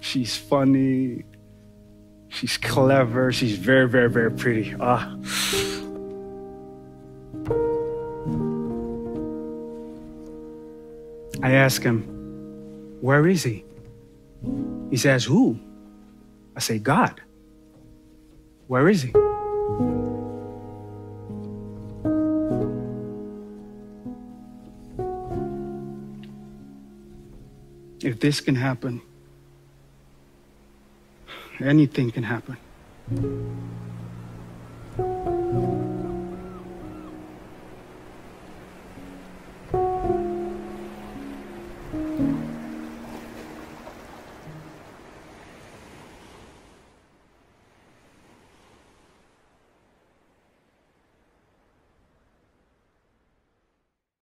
She's funny. She's clever. She's very, very, very pretty. Ah. I ask him, Where is he? He says, Who? I say, God. Where is he? If this can happen, anything can happen.